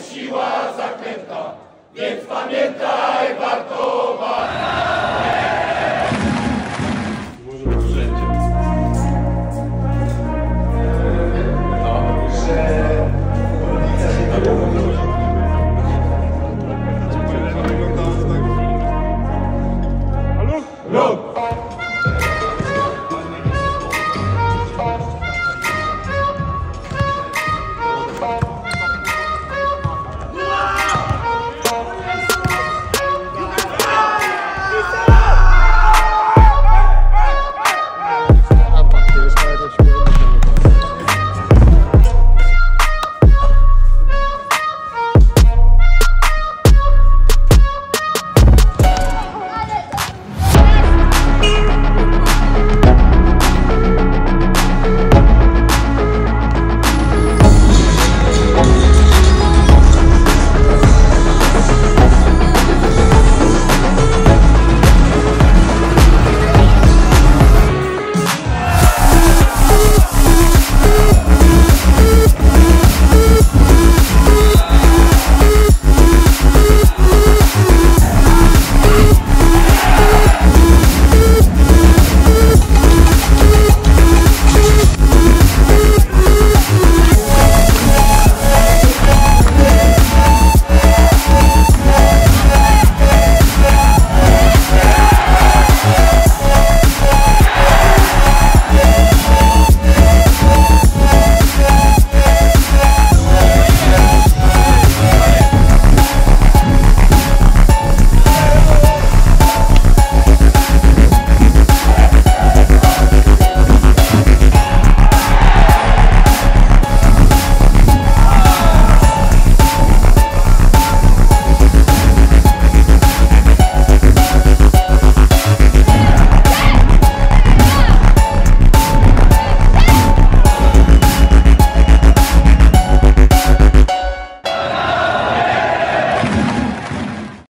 siła zaklęta, więc pamiętaj.